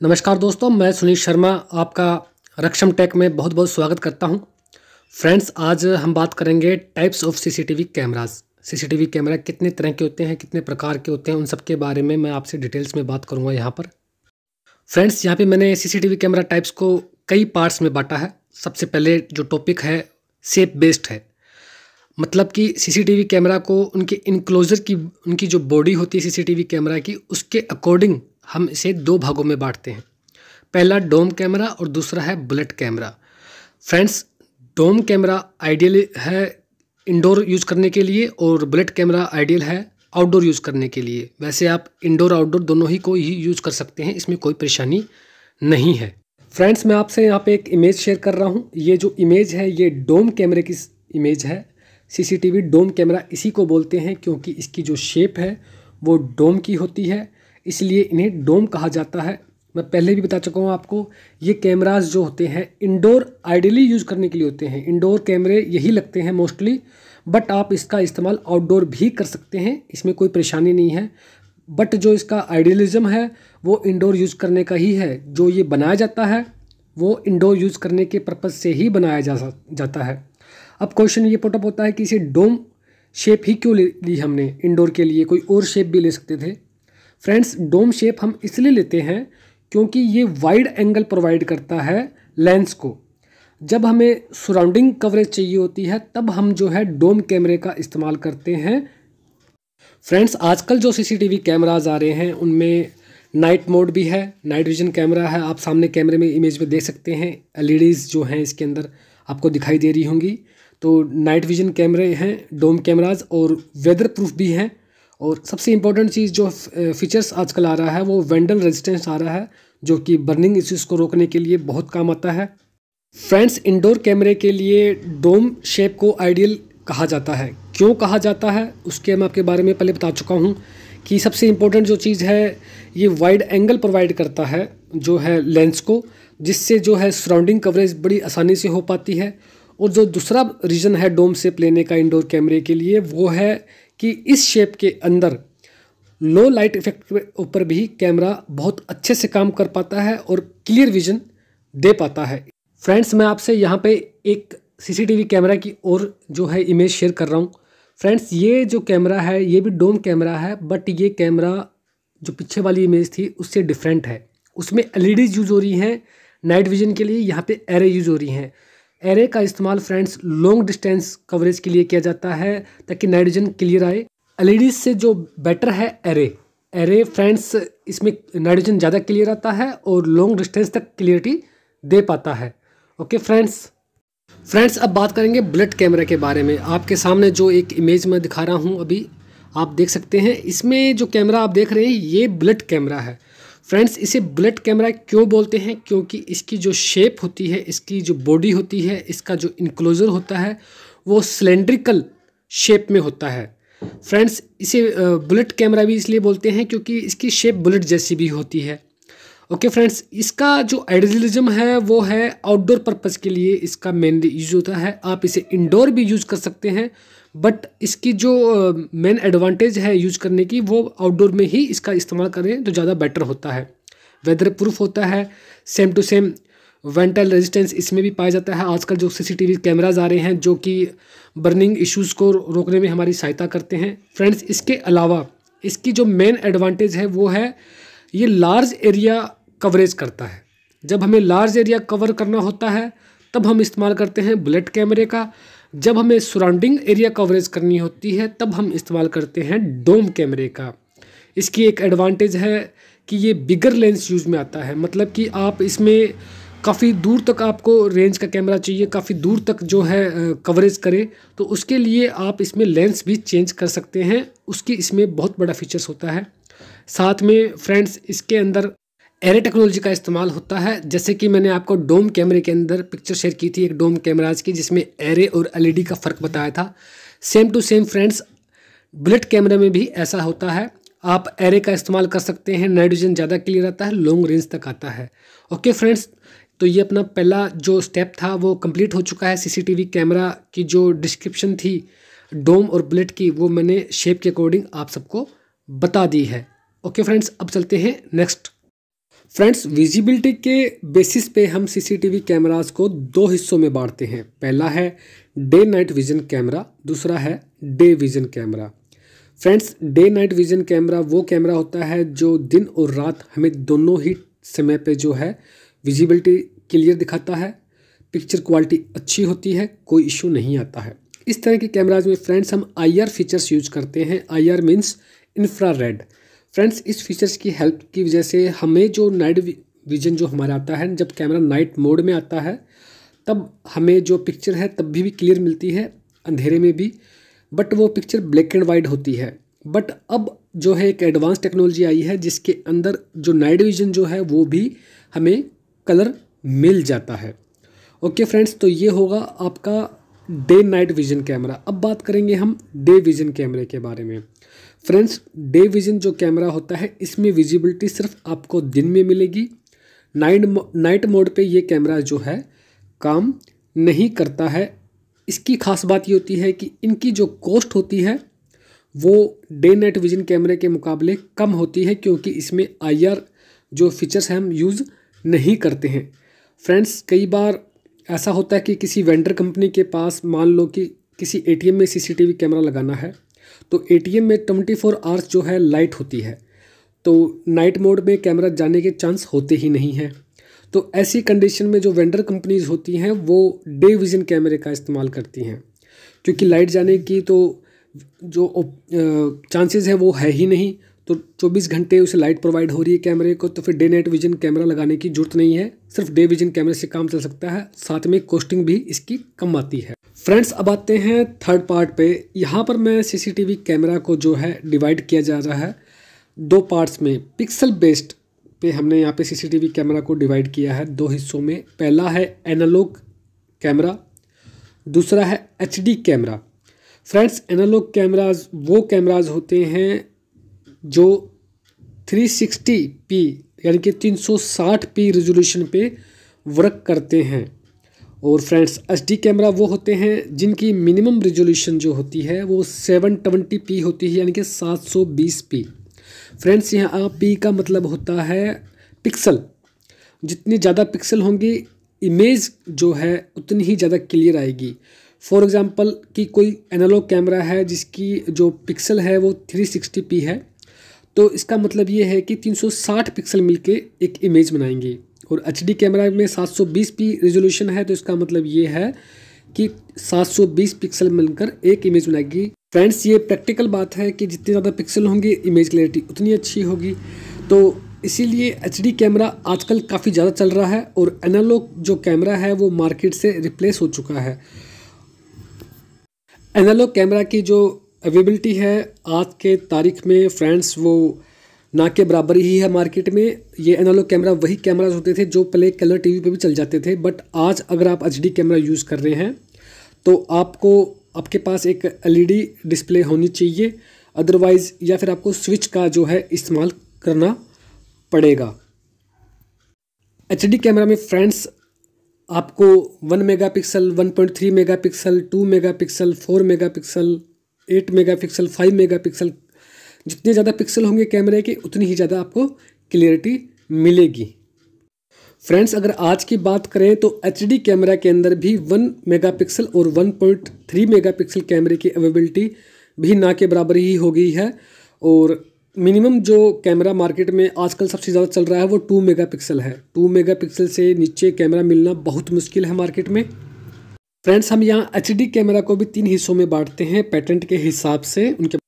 नमस्कार दोस्तों, मैं सुनील शर्मा आपका रक्षम टेक में बहुत बहुत स्वागत करता हूँ। फ्रेंड्स, आज हम बात करेंगे types of CCTV cameras CCTV camera कितने तरह के होते हैं, कितने प्रकार के होते हैं, उन सब के बारे में मैं आपसे डिटेल्स में बात करूँगा यहाँ पर। फ्रेंड्स, यहाँ पे मैंने सीसीटीवी कैमरा टाइप्स को कई पार्ट्स में बांटा है। सबसे पहले जो टॉपिक है सेप बेस्ड है। मतलब कि सीसीटीवी कैमरा को उनके इनक्लोजर की, उनकी जो बॉडी होती है सीसीटीवी कैमरा की, उसके अकॉर्डिंग हम इसे दो भागों में बांटते हैं। पहला डोम कैमरा और दूसरा है bullet camera. Friends, dome camera ideal है इंडोर यूज़ करने के लिए और बुलेट कैमरा आइडियल है आउटडोर यूज़ करने के लिए। वैसे आप इंडोर आउटडोर दोनों ही को ही यूज़ कर सकते हैं, इसमें कोई परेशानी नहीं है। फ्रेंड्स, मैं आपसे यहाँ पे एक इमेज शेयर कर रहा हूँ। ये जो इमेज है, ये डोम कैमरे की इमेज है। सीसीटीवी डोम कैमरा इसी को बोलते हैं क्योंकि इसकी जो शेप है, वो डोम की होती है। इसलिए इन्हें डोम कहा जाता है। मैं पहले भी बता चुका हूँ आपको, ये कैमराज जो होते हैं इंडोर आइडियली यूज़ करने के लिए होते हैं। इंडोर कैमरे यही लगते हैं मोस्टली बट आप इसका इस्तेमाल आउटडोर भी कर सकते हैं, इसमें कोई परेशानी नहीं है। बट जो इसका आइडियलिज़म है, वो इंडोर यूज़ करने का ही है। जो ये बनाया जाता है, वो इंडोर यूज़ करने के पर्पज़ से ही बनाया जा जाता है। अब क्वेश्चन ये पुटअप होता है कि इसे डोम शेप ही क्यों ली हमने? इंडोर के लिए कोई और शेप भी ले सकते थे। फ्रेंड्स डोम शेप हम इसलिए लेते हैं क्योंकि ये वाइड एंगल प्रोवाइड करता है लेंस को। जब हमें सराउंडिंग कवरेज चाहिए होती है, तब हम जो है डोम कैमरे का इस्तेमाल करते हैं। फ्रेंड्स आजकल जो सीसीटीवी कैमराज आ रहे हैं, उनमें नाइट मोड भी है नाइट विजन कैमरा है। आप सामने कैमरे में इमेज में देख सकते हैं एलईडीज़ जो हैं इसके अंदर आपको दिखाई दे रही होंगी। तो नाइट विजन कैमरे हैं डोम कैमराज और वेदर प्रूफ भी हैं। और सबसे इम्पोर्टेंट चीज़ जो फीचर्स आजकल आ रहा है, वो वेंडल रेजिस्टेंस आ रहा है, जो कि बर्निंग इश्यूज़ को रोकने के लिए बहुत काम आता है। फ्रेंड्स इंडोर कैमरे के लिए डोम शेप को आइडियल कहा जाता है। क्यों कहा जाता है? उसके मैं आपके बारे में पहले बता चुका हूँ कि सबसे इम्पोर्टेंट जो चीज़ है, ये वाइड एंगल प्रोवाइड करता है, जो है लेंस को, जिससे जो है सराउंडिंग कवरेज बड़ी आसानी से हो पाती है। और जो दूसरा रीज़न है डोम शेप लेने का इंडोर कैमरे के लिए, वो है कि इस शेप के अंदर लो लाइट इफ़ेक्ट के ऊपर भी कैमरा बहुत अच्छे से काम कर पाता है और क्लियर विजन दे पाता है। फ्रेंड्स मैं आपसे यहाँ पे एक सीसीटीवी कैमरा की और जो है इमेज शेयर कर रहा हूँ। फ्रेंड्स ये जो कैमरा है, ये भी डोम कैमरा है बट ये कैमरा जो पीछे वाली इमेज थी, उससे डिफरेंट है। उसमें एल यूज़ हो रही हैं नाइट विजन के लिए यहाँ पे एरे यूज़ हो रही हैं। एरे का इस्तेमाल फ्रेंड्स लॉन्ग डिस्टेंस कवरेज के लिए किया जाता है, ताकि नाइट्रोजन क्लियर आए। एलईडी से जो बेटर है एरे। एरे फ्रेंड्स, इसमें नाइट्रोजन ज़्यादा क्लियर आता है और लॉन्ग डिस्टेंस तक क्लियरिटी दे पाता है। ओके फ्रेंड्स फ्रेंड्स अब बात करेंगे बुलेट कैमरे के बारे में। आपके सामने जो एक इमेज में दिखा रहा हूँ अभी, आप देख सकते हैं। इसमें जो कैमरा आप देख रहे हैं, ये बुलेट कैमरा है। फ्रेंड्स इसे बुलेट कैमरा क्यों बोलते हैं? क्योंकि इसकी जो शेप होती है, इसकी जो बॉडी होती है, इसका जो इनक्लोजर होता है, वो सिलेंड्रिकल शेप में होता है। फ्रेंड्स इसे बुलेट कैमरा भी इसलिए बोलते हैं क्योंकि इसकी शेप बुलेट जैसी भी होती है। ओके फ्रेंड्स इसका जो आइडियलिज्म है, वो है आउटडोर पर्पज़ के लिए इसका मेनली यूज़ होता है। आप इसे इंडोर भी यूज़ कर सकते हैं बट इसकी जो मेन एडवांटेज है यूज़ करने की, वो आउटडोर में ही इसका इस्तेमाल करें तो ज़्यादा बेटर होता है। वेदर प्रूफ होता है same to same vandal resistance इसमें भी पाया जाता है। आजकल जो सीसीटीवी कैमराज आ रहे हैं, जो कि बर्निंग इश्यूज़ को रोकने में हमारी सहायता करते हैं। फ्रेंड्स इसके अलावा, इसकी जो मेन एडवांटेज है, वो है ये लार्ज एरिया कवरेज करता है। जब हमें लार्ज एरिया कवर करना होता है, तब हम इस्तेमाल करते हैं बुलेट कैमरे का। जब हमें सराउंडिंग एरिया कवरेज करनी होती है, तब हम इस्तेमाल करते हैं डोम कैमरे का। इसकी एक एडवांटेज है कि ये बिगर लेंस यूज़ में आता है। मतलब कि आप इसमें काफ़ी दूर तक आपको रेंज का कैमरा चाहिए, काफ़ी दूर तक जो है कवरेज करे तो उसके लिए आप इसमें लेंस भी चेंज कर सकते हैं। उसकी इसमें बहुत बड़ा फीचर्स होता है। साथ में फ्रेंड्स इसके अंदर एरे टेक्नोलॉजी का इस्तेमाल होता है। जैसे कि मैंने आपको डोम कैमरे के अंदर पिक्चर शेयर की थी एक डोम कैमराज की, जिसमें एरे और एलईडी का फ़र्क बताया था। Same to same friends, bullet कैमरे में भी ऐसा होता है। आप एरे का इस्तेमाल कर सकते हैं, नाइट्रोजन ज़्यादा क्लियर आता है, लॉन्ग रेंज तक आता है। ओके फ्रेंड्स तो ये अपना पहला जो स्टेप था, वो कंप्लीट हो चुका है। सीसीटीवी कैमरा की जो डिस्क्रिप्शन थी डोम और बुलेट की, वो मैंने शेप के अकॉर्डिंग आप सबको बता दी है। ओके फ्रेंड्स, अब चलते हैं नेक्स्ट फ्रेंड्स विजिबिलिटी के बेसिस पे हम सीसीटीवी कैमरास को दो हिस्सों में बांटते हैं। पहला है डे नाइट विजन कैमरा दूसरा है day vision camera friends day night vision camera वो कैमरा होता है जो दिन और रात हमें दोनों ही समय पे जो है विजिबिलिटी क्लियर दिखाता है पिक्चर क्वालिटी अच्छी होती है, कोई इशू नहीं आता है। इस तरह के कैमराज में फ्रेंड्स, हम आईआर फीचर्स यूज़ करते हैं। I R means infrared friends इस फीचर्स की हेल्प की वजह से हमें जो नाइट विजन जो हमारा आता है जब कैमरा नाइट मोड में आता है तब हमें जो पिक्चर है तब भी, भी क्लियर मिलती है अंधेरे में भी बट वो पिक्चर ब्लैक एंड वाइट होती है। बट अब जो है एक एडवांस टेक्नोलॉजी आई है जिसके अंदर जो नाइट विजन जो है वो भी हमें कलर मिल जाता है। ओके okay फ्रेंड्स तो ये होगा आपका डे नाइट विजन कैमरा। अब बात करेंगे हम डे विजन कैमरे के बारे में। फ्रेंड्स, डे विजन जो कैमरा होता है, इसमें विजिबिलिटी सिर्फ़ आपको दिन में मिलेगी। नाइट नाइट मोड पे ये कैमरा जो है, काम नहीं करता है। इसकी खास बात ये होती है कि इनकी जो कॉस्ट होती है, वो डे नाइट विजन कैमरे के मुकाबले कम होती है क्योंकि इसमें आईआर जो फीचर्स हैं हम यूज़ नहीं करते हैं। फ्रेंड्स, कई बार ऐसा होता है कि किसी वेंडर कंपनी के पास मान लो कि किसी एटीएम में सीसीटीवी कैमरा लगाना है तो एटीएम में ट्वेंटी फोर आवर्स जो है लाइट होती है। तो नाइट मोड में कैमरा जाने के चांस होते ही नहीं हैं। तो ऐसी कंडीशन में जो वेंडर कंपनीज़ होती हैं, वो डे विजन कैमरे का इस्तेमाल करती हैं। क्योंकि लाइट जाने की तो जो चांसेस है वो है ही नहीं। तो 24 घंटे उसे लाइट प्रोवाइड हो रही है कैमरे को तो फिर डे नाइट विजन कैमरा लगाने की ज़रूरत नहीं है। सिर्फ़ डे विजन कैमरे से काम चल सकता है, साथ में कॉस्टिंग भी इसकी कम आती है। फ्रेंड्स, अब आते हैं थर्ड पार्ट पे। यहाँ पर मैं सीसीटीवी कैमरा को जो है डिवाइड किया जा रहा है, दो पार्ट्स में। पिक्सल बेस्ड पे हमने यहाँ पे सीसीटीवी कैमरा को डिवाइड किया है दो हिस्सों में। पहला है एनालॉग कैमरा, दूसरा है HD camera. Friends, analogue cameras, वो कैमराज होते हैं जो 360 पी यानी कि 360 पी रेजोल्यूशन पे वर्क करते हैं। और फ्रेंड्स एच कैमरा वो होते हैं जिनकी मिनिमम रेजोल्यूशन जो होती है, वो 720 पी होती है, यानी कि 720 पी फ्रेंड्स यहाँ पी का मतलब होता है पिक्सल जितनी ज़्यादा पिक्सल होंगी इमेज जो है, उतनी ही ज़्यादा क्लियर आएगी। फॉर एग्ज़ाम्पल कि कोई एनालॉग कैमरा है जिसकी जो पिक्सल है, वो 360 पी है। तो इसका मतलब ये है कि 360 पिक्सल मिलके एक इमेज बनाएँगे। और एचडी कैमरा में 720 पी रेजोल्यूशन है तो इसका मतलब ये है कि 720 पिक्सल मिलकर एक इमेज बनाएगी। फ्रेंड्स, ये प्रैक्टिकल बात है कि जितने ज़्यादा पिक्सल होंगे, इमेज क्लैरिटी उतनी अच्छी होगी। तो इसीलिए एचडी कैमरा आजकल काफ़ी ज़्यादा चल रहा है और एनालॉग जो कैमरा है, वो मार्केट से रिप्लेस हो चुका है। एनालॉग कैमरा की जो अवेलेबिलिटी है। आज के तारीख में फ्रेंड्स वो ना के बराबर ही है मार्केट में। ये एनालॉग कैमरा वही कैमराज होते थे जो पहले कलर टीवी पे भी चल जाते थे। बट आज अगर आप एचडी कैमरा यूज़ कर रहे हैं तो आपको आपके पास एक एलईडी डिस्प्ले होनी चाहिए। अदरवाइज़ या फिर आपको स्विच का जो है इस्तेमाल करना पड़ेगा। एचडी कैमरा में फ्रेंड्स आपको one megapixel, one point three megapixel, two megapixel, four megapixel, eight megapixel five megapixel जितने ज़्यादा पिक्सल होंगे कैमरे के, उतनी ही ज़्यादा आपको क्लियरिटी मिलेगी। फ्रेंड्स, अगर आज की बात करें तो एच डी कैमरा के अंदर भी वन मेगापिक्सल और वन पॉइंट थ्री मेगापिक्सल कैमरे की अवेलेबिलिटी भी ना के बराबर ही हो गई है और मिनिमम जो कैमरा मार्केट में आजकल सबसे ज़्यादा चल रहा है वो टू मेगापिक्सल है। टू मेगापिक्सल से नीचे कैमरा मिलना बहुत मुश्किल है मार्केट में। फ्रेंड्स हम यहाँ एचडी कैमरा को भी तीन हिस्सों में बांटते हैं पेटेंट के हिसाब से। उनके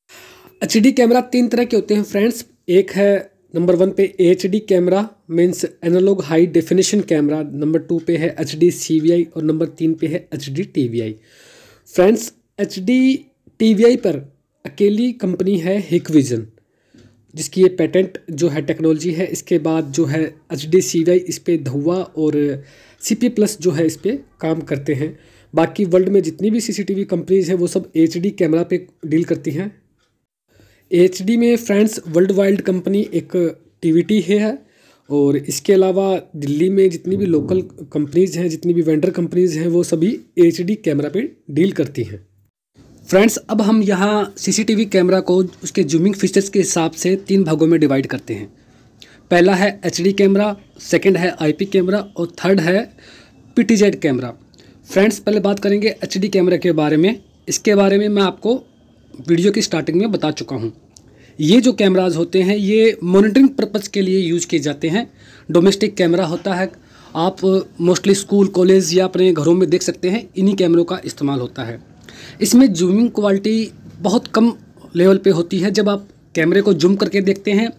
एचडी कैमरा तीन तरह के होते हैं फ्रेंड्स एक है नंबर वन पे HD camera means analogue high definition camera number two पे है एच डी और नंबर तीन पे है H D friends H D पर अकेली कंपनी है हिकविजन जिसकी ये पेटेंट जो है टेक्नोलॉजी है, इसके बाद जो है एच डी इस पर धुआ और सी पी प्लस जो है इस पर काम करते हैं। बाकी वर्ल्ड में जितनी भी C C T V companies हैं, वो सब एच डी कैमरा पे डील करती हैं। एच डी में फ्रेंड्स वर्ल्ड वाइल्ड कंपनी एक टीवीटी है है। और इसके अलावा दिल्ली में जितनी भी लोकल कंपनीज़ हैं, जितनी भी वेंडर कंपनीज़ हैं, वो सभी एचडी कैमरा पे डील करती हैं। फ्रेंड्स अब हम यहाँ सीसीटीवी कैमरा को उसके जूमिंग फीचर्स के हिसाब से तीन भागों में डिवाइड करते हैं। पहला है एचडी कैमरा सेकंड है आईपी कैमरा और थर्ड है पीटीजेड कैमरा फ्रेंड्स, पहले बात करेंगे एचडी कैमरा के बारे में। इसके बारे में मैं आपको वीडियो की स्टार्टिंग में बता चुका हूँ। ये जो कैमराज होते हैं, ये मॉनिटरिंग पर्पज़ के लिए यूज़ किए जाते हैं। डोमेस्टिक कैमरा होता है, आप मोस्टली स्कूल कॉलेज या अपने घरों में देख सकते हैं, इन्हीं कैमरों का इस्तेमाल होता है। इसमें जूमिंग क्वालिटी बहुत कम लेवल पे होती है। जब आप कैमरे को जूम करके देखते हैं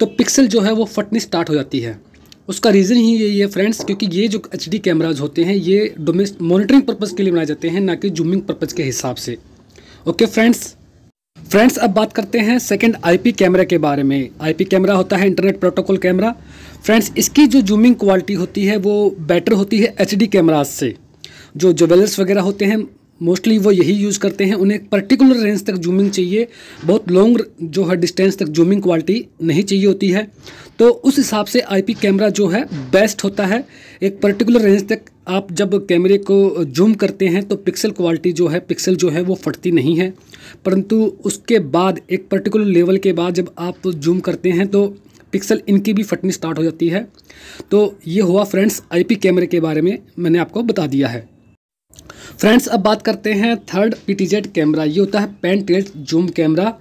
तो पिक्सल जो है वो फटनी स्टार्ट हो जाती है। उसका रीज़न ही यही है फ्रेंड्स क्योंकि ये जो एच डी कैमराज होते हैं, ये डोमेस्ट मॉनिटरिंग पर्पज़ के लिए बनाए जाते हैं, ना कि जूमिंग पर्पज़ के हिसाब से। ओके फ्रेंड्स फ्रेंड्स अब बात करते हैं सेकंड आईपी कैमरा के बारे में। आईपी कैमरा होता है इंटरनेट प्रोटोकॉल कैमरा फ्रेंड्स इसकी जो जूमिंग क्वालिटी होती है, वो बेटर होती है एच डी कैमराज से। जो ज्वेलर्स वगैरह होते हैं मोस्टली वो यही यूज़ करते हैं। उन्हें एक पर्टिकुलर रेंज तक जूमिंग चाहिए। बहुत लॉन्ग जो है डिस्टेंस तक जूमिंग क्वालिटी नहीं चाहिए होती है। तो उस हिसाब से आईपी कैमरा जो है बेस्ट होता है। एक पर्टिकुलर रेंज तक आप जब कैमरे को जूम करते हैं तो पिक्सल क्वालिटी जो है पिक्सल जो है वो फटती नहीं है। परंतु उसके बाद, एक पर्टिकुलर लेवल के बाद जब आप जूम करते हैं तो पिक्सल इनकी भी फटनी स्टार्ट हो जाती है। तो ये हुआ फ्रेंड्स आईपी कैमरे के बारे में मैंने आपको बता दिया है। फ्रेंड्स, अब बात करते हैं थर्ड पीटीजेड कैमरा। ये होता है पेन टेल्ट जूम कैमरा।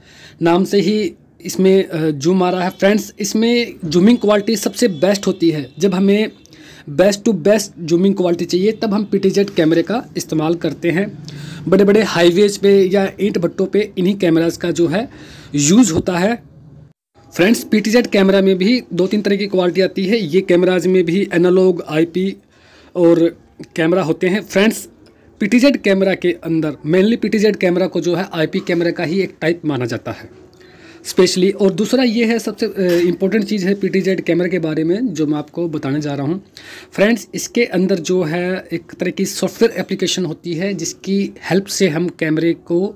नाम से ही इसमें जूम आ रहा है। फ्रेंड्स, इसमें जूमिंग क्वालिटी सबसे बेस्ट होती है। जब हमें best to best zooming quality चाहिए, तब हम पीटीजेड कैमरे का इस्तेमाल करते हैं। बड़े बड़े हाईवेज पे या ईंट भट्टों पे इन्हीं कैमराज का जो है, यूज़ होता है। फ्रेंड्स पीटीजेड कैमरा में भी दो तीन तरह की क्वालिटी आती है। ये कैमराज में भी एनालॉग, आईपी और कैमरा होते हैं। फ्रेंड्स पीटीजेड कैमरा के अंदर मेनली पीटीजेड कैमरा को जो है आईपी कैमरा का ही एक टाइप माना जाता है। स्पेशली और दूसरा ये है सबसे इम्पोर्टेंट चीज़ है पीटीजेड कैमरे के बारे में, जो मैं आपको बताने जा रहा हूँ। फ्रेंड्स इसके अंदर जो है एक तरह की सॉफ्टवेयर एप्लीकेशन होती है, जिसकी हेल्प से हम कैमरे को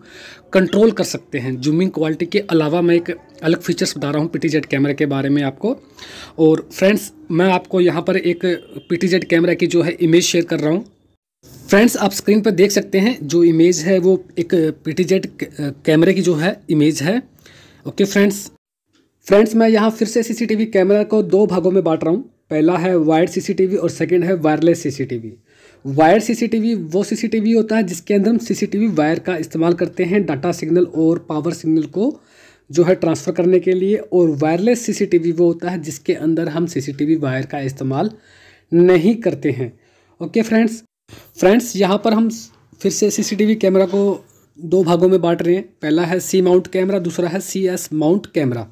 कंट्रोल कर सकते हैं। जूमिंग क्वालिटी के अलावा मैं एक अलग फीचर्स बता रहा हूँ पीटीजेड कैमरे के बारे में आपको। और फ्रेंड्स मैं आपको यहाँ पर एक पीटीजेड कैमरा की जो है इमेज शेयर कर रहा हूँ। फ्रेंड्स, आप स्क्रीन पर देख सकते हैं जो इमेज है, वो एक पीटीजेड कैमरे की जो है इमेज है। Okay friends. फ्रेंड्स, मैं यहाँ फिर से सीसीटीवी कैमरा को दो भागों में बांट रहा हूँ। पहला है वायर्ड सीसीटीवी और सेकंड है वायरलेस सीसीटीवी वायर्ड सीसीटीवी वो सीसीटीवी होता है जिसके अंदर हम सीसीटीवी वायर का इस्तेमाल करते हैं डाटा सिग्नल और पावर सिग्नल को जो है ट्रांसफ़र करने के लिए। और वायरलेस सीसीटीवी वो होता है जिसके अंदर हम सीसीटीवी वायर का इस्तेमाल नहीं करते हैं। Okay friends. फ्रेंड्स यहाँ पर हम फिर से सीसीटीवी कैमरा को दो भागों में बांट रहे हैं। पहला है सी माउंट कैमरा दूसरा है C S mount camera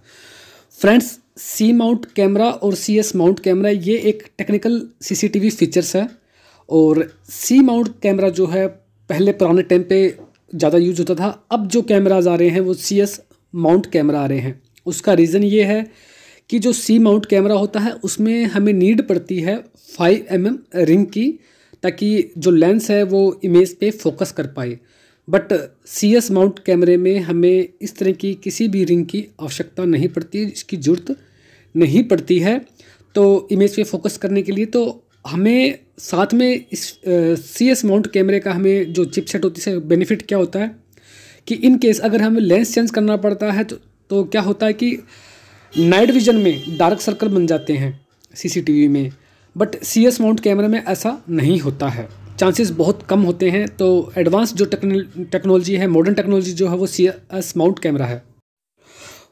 friends C mount camera और सी एस माउंट कैमरा ये एक टेक्निकल सीसीटीवी फीचर्स है और सी माउंट कैमरा जो है, पहले पुराने टाइम पे ज़्यादा यूज़ होता था, अब जो कैमराज आ रहे हैं वो सी एस माउंट कैमरा आ रहे हैं। उसका रीज़न ये है कि जो सी माउंट कैमरा होता है, उसमें हमें नीड पड़ती है फाइव एम एम रिंग की। ताकि जो लेंस है वो इमेज पे फोकस कर पाए। बट सी एस माउंट कैमरे में हमें इस तरह की किसी भी रिंग की आवश्यकता नहीं पड़ती इसकी ज़रूरत नहीं पड़ती है। तो इमेज पे फोकस करने के लिए तो हमें साथ में इस सी एस माउंट कैमरे का हमें जो चिपसेट होती है बेनिफिट क्या होता है? कि इन केस अगर हमें लेंस चेंज करना पड़ता है तो, तो क्या होता है कि नाइट विजन में डार्क सर्कल बन जाते हैं सीसीटीवी में। बट सी एस माउंट कैमरे में ऐसा नहीं होता है। चांसेस बहुत कम होते हैं तो एडवांस जो टेक्नोलॉजी है मॉडर्न टेक्नोलॉजी जो है, वो सी एस माउंट कैमरा है।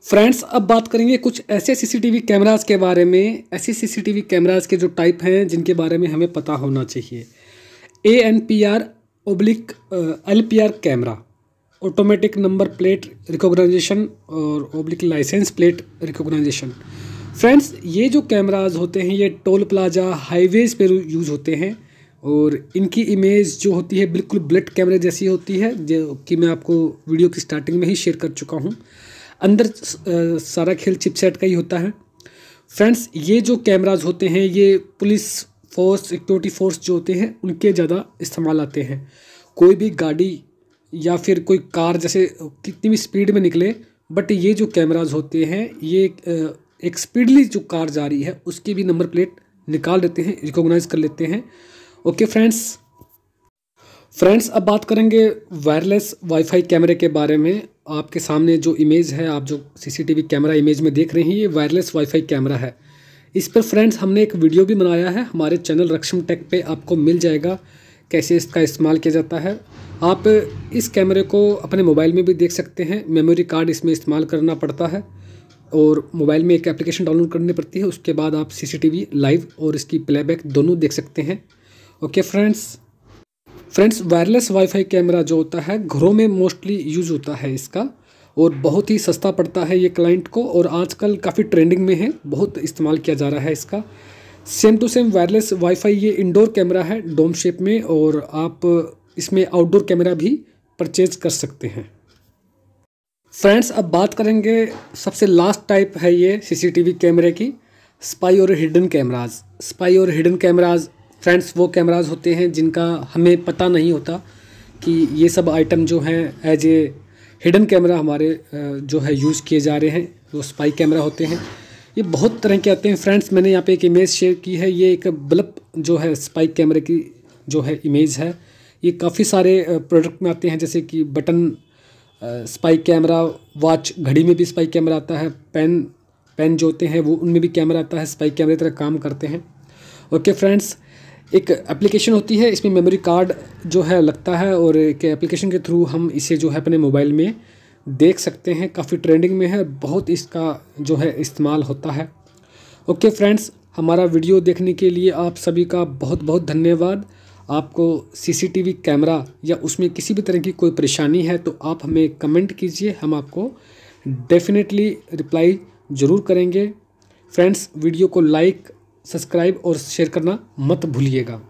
फ्रेंड्स अब बात करेंगे कुछ ऐसे सीसीटीवी कैमराज के बारे में। ऐसे सीसीटीवी कैमराज के जो टाइप हैं, जिनके बारे में हमें पता होना चाहिए। A N P R oblique L P R camera automatic number plate recognization और oblique licence plate recognization friends ये जो कैमराज होते हैं, ये टोल प्लाजा हाईवेज़ पर यूज़ होते हैं और इनकी इमेज जो होती है, बिल्कुल ब्लड कैमरे जैसी होती है, जो कि मैं आपको वीडियो की स्टार्टिंग में ही शेयर कर चुका हूँ। अंदर सारा खेल चिपसेट का ही होता है। फ्रेंड्स ये जो कैमराज होते हैं, ये पुलिस फोर्स सिक्योरिटी फोर्स जो होते हैं, उनके ज़्यादा इस्तेमाल आते हैं। कोई भी गाड़ी या फिर कोई कार जैसे कितनी भी स्पीड में निकले बट ये जो कैमराज होते हैं, ये एक स्पीडली जो कार जा रही है, उसकी भी नंबर प्लेट निकाल देते हैं रिकॉग्नाइज कर लेते हैं। ओके फ्रेंड्स फ्रेंड्स अब बात करेंगे वायरलेस वाईफाई कैमरे के बारे में। आपके सामने जो इमेज है, आप जो सीसीटीवी कैमरा इमेज में देख रहे हैं, ये वायरलेस वाईफाई कैमरा है। इस पर फ्रेंड्स हमने एक वीडियो भी बनाया है। हमारे चैनल रक्षम टेक पे आपको मिल जाएगा, कैसे इसका इस्तेमाल किया जाता है। आप इस कैमरे को अपने मोबाइल में भी देख सकते हैं। मेमोरी कार्ड इसमें इस्तेमाल करना पड़ता है। और मोबाइल में एक एप्लीकेशन डाउनलोड करनी पड़ती है, उसके बाद आप सीसीटीवी लाइव और इसकी प्लेबैक दोनों देख सकते हैं। Okay friends friends, wireless wifi camera जो होता है, घरों में मोस्टली यूज़ होता है इसका, और बहुत ही सस्ता पड़ता है ये क्लाइंट को, और आजकल काफ़ी ट्रेंडिंग में है, बहुत इस्तेमाल किया जा रहा है इसका। Same to same wireless wifi ये इंडोर कैमरा है, डोम शेप में, और आप इसमें आउटडोर कैमरा भी परचेज कर सकते हैं। फ्रेंड्स अब बात करेंगे सबसे लास्ट टाइप है ये सीसीटीवी कैमरे की स्पाई और हिडन कैमराज स्पाई और हिडन कैमराज फ्रेंड्स वो कैमराज होते हैं जिनका हमें पता नहीं होता कि ये सब आइटम जो हैं एज ए हिडन कैमरा हमारे जो है यूज़ किए जा रहे हैं, वो स्पाई कैमरा होते हैं। ये बहुत तरह के आते हैं। फ्रेंड्स मैंने यहाँ पे एक इमेज शेयर की है। ये एक बल्ब जो है स्पाई कैमरे की जो है इमेज है। ये काफ़ी सारे प्रोडक्ट में आते हैं, जैसे कि बटन स्पाई कैमरा वॉच घड़ी में भी स्पाइक कैमरा आता है पेन पेन जो होते हैं वो उनमें भी कैमरा आता है स्पाइक कैमरे तरह काम करते हैं। ओके फ्रेंड्स एक एप्लीकेशन होती है, इसमें मेमोरी कार्ड जो है लगता है और एक एप्लीकेशन के थ्रू हम इसे जो है अपने मोबाइल में देख सकते हैं। काफ़ी ट्रेंडिंग में है, बहुत इसका जो है इस्तेमाल होता है। ओके फ्रेंड्स हमारा वीडियो देखने के लिए आप सभी का बहुत बहुत धन्यवाद। आपको सीसीटीवी कैमरा या उसमें किसी भी तरह की कोई परेशानी है तो आप हमें कमेंट कीजिए, हम आपको डेफिनेटली रिप्लाई ज़रूर करेंगे। फ्रेंड्स वीडियो को लाइक सब्सक्राइब और शेयर करना मत भूलिएगा।